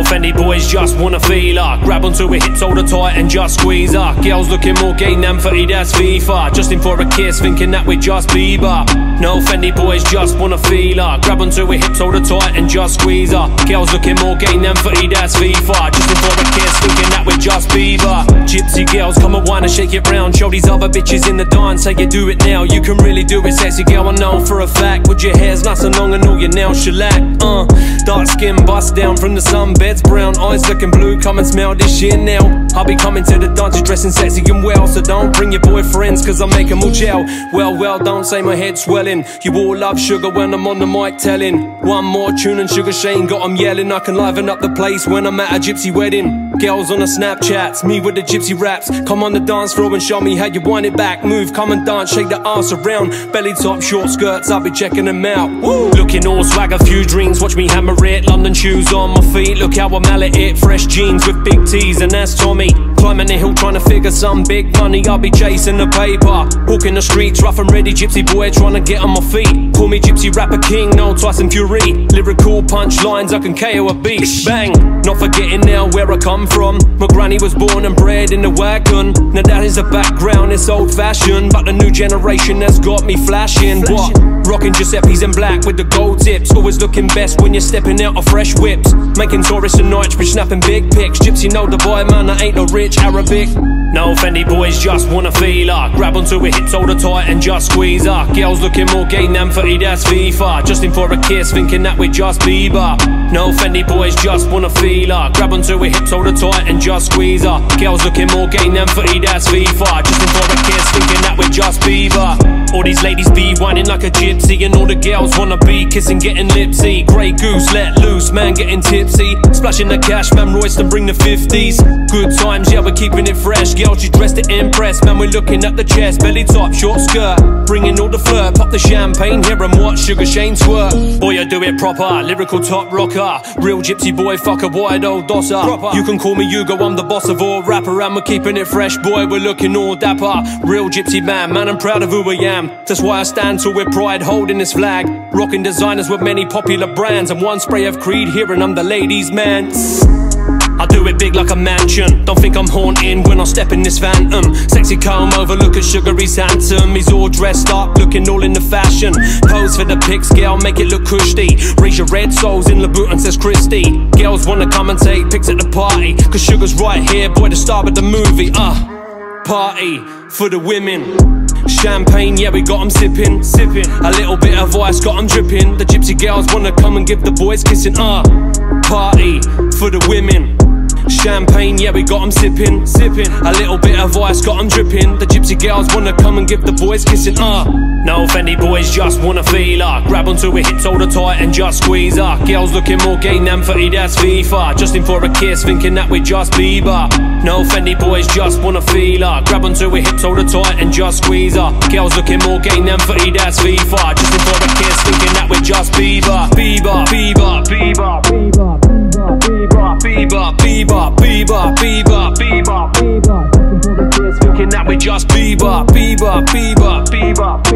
No Fendi boys just wanna feel her. Grab onto her hips, hold her tight and just squeeze her. Girls looking more gay than 30, that's FIFA. Just in for a kiss, thinking that we're just Bieber. No Fendi boys just wanna feel her. Grab onto her hips, hold her tight and just squeeze her. Girls looking more gay than 30, that's FIFA. Just in for a kiss, thinking that we're just Bieber. Gypsy girls, come and and shake it round. Show these other bitches in the dance, say you do it now. You can really do it, sexy girl. I know for a fact. With your hair's nice and long and all your nails shellac. Uh, dark skin bust down from the sunbeds, brown eyes looking blue. Come and smell this shit now. I'll be coming to the dance dressing sexy and well. So don't bring your boyfriends, cause I make them all gel. Well, well, don't say my head's swelling. You all love sugar when I'm on the mic telling. One more tune and Sugar Shane got 'em yelling. I can liven up the place when I'm at a gypsy wedding. Girls on the Snapchats, me with the gypsy raps. Come on the dance floor and show me how you wind it back. Move, come and dance, shake the ass around. Belly top, short skirts, I'll be checking them out. Woo! Looking all swag, a few drinks, watch me hammer it. London shoes on my feet, look how I mallet it. Fresh jeans with big tees, and that's Tommy. Climbing the hill trying to figure some big money. I'll be chasing the paper. Walking the streets, rough and ready, gypsy boy trying to get on my feet. Call me gypsy rapper king, no Tyson Fury. Lyrical punchlines, I can KO a beat. Bang! Not forgetting now where I come from. My granny was born and bred in the wagon. Now that is a background, it's old fashioned. But the new generation has got me flashing. What? Rocking Giuseppe's in black with the gold tips. Always looking best when you're stepping out of fresh whips. Making tourists and Knightsbridge snapping big pics. Gypsy know the boy, man, I ain't no rich Arabic. No Fendi boys just wanna feel her. Grab onto her hips, hold her tight and just squeeze her. Girls looking more gay than 30, that's FIFA. Just in for a kiss, thinking that we're just Bieber. No Fendi boys just wanna feel her. Grab onto her hips, hold her tight and just squeeze her. Girls looking more gay than 30, that's FIFA. Just in for a kiss, thinking that we're just Bieber. All these ladies be whining like a gypsy, and all the girls wanna be kissing, getting lipsy. Grey goose let loose, man getting tipsy. Splashing the cash, man Royston bring the 50s. Good times, yeah, we're keeping it fresh. Girl, she dressed to impress, man, we're looking at the chest. Belly top, short skirt, bringing all the flirt. Pop the champagne here and watch Sugar Shane twerk. Boy, I do it proper, lyrical top rocker. Real gypsy boy, fuck a wide old dosser. Proper. You can call me Hugo, I'm the boss of all rapper, and we're keeping it fresh, boy, we're looking all dapper. Real gypsy man, man, I'm proud of who I am. That's why I stand tall with pride, holding this flag. Rocking designers with many popular brands, and one spray of Creed here, and I'm the ladies' man. I do it big like a mansion. Don't think I'm haunting when I step in this phantom. Sexy comb over, look at Sugar, he's handsome. He's all dressed up, looking all in the fashion. Pose for the pics, girl, make it look cushy. Raise your red soles in Louboutin, says Christy. Girls wanna come and take pics at the party. Cause Sugar's right here, boy, the star of the movie. Uh, party for the women. Champagne, yeah, we got 'em sipping, sipping. A little bit of ice, got 'em dripping. The gypsy girls wanna come and give the boys kissing. Uh, party for the women. Champagne, yeah, we got 'em sipping, sipping. A little bit of ice, got 'em dripping. The gypsy girls wanna come and give the boys kissing. Uh, no Fendi boys just wanna feel her. Grab onto her hips, hold her tight and just squeeze her. Girls looking more gay than 30, that's FIFA. Just in for a kiss, thinking that we're just Bieber. No Fendi boys just wanna feel her. Grab onto her hips, hold her tight and just squeeze her. Girls looking more gay than 30, that's FIFA. Just in for a kiss, thinking that we're just Bieber. Bieber, Bieber, Bieber, Bieber, Bieber, Bebop, bebop, bebop, bebop, bebop, bebop, bebop. Looking at we just bebop, bebop, bebop, bebop.